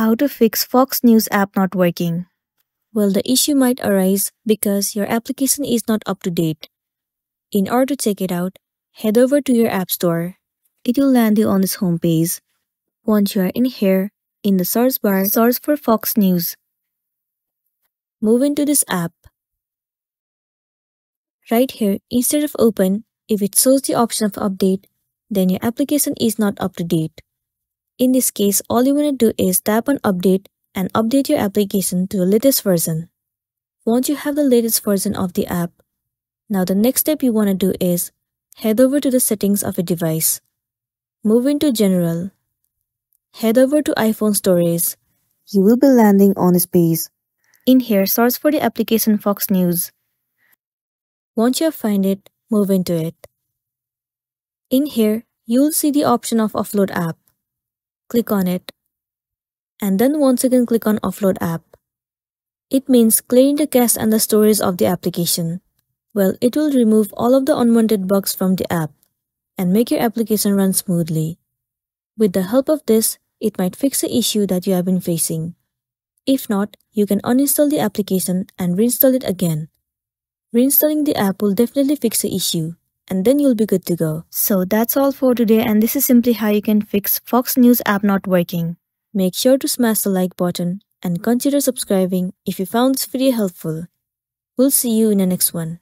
How to fix Fox News app not working. Well, the issue might arise because your application is not up to date. In order to check it out, head over to your App Store. It will land you on this homepage. Once you are in here, in the search bar, search for Fox News. Move into this app. Right here, instead of open, if it shows the option of update, then your application is not up to date. In this case, all you want to do is tap on update and update your application to the latest version. Once you have the latest version of the app, now the next step you want to do is head over to the settings of a device. Move into general. Head over to iPhone storage. You will be landing on this page. In here, search for the application Fox News. Once you have find it, move into it. In here, you'll see the option of Offload App. Click on it. And then once again click on Offload App. It means clearing the cache and the storage of the application. Well, it will remove all of the unwanted bugs from the app and make your application run smoothly. With the help of this, it might fix the issue that you have been facing. If not, you can uninstall the application and reinstall it again. Reinstalling the app will definitely fix the issue, and then you'll be good to go. So that's all for today and this is simply how you can fix Fox News app not working. Make sure to smash the like button and consider subscribing if you found this video helpful. We'll see you in the next one.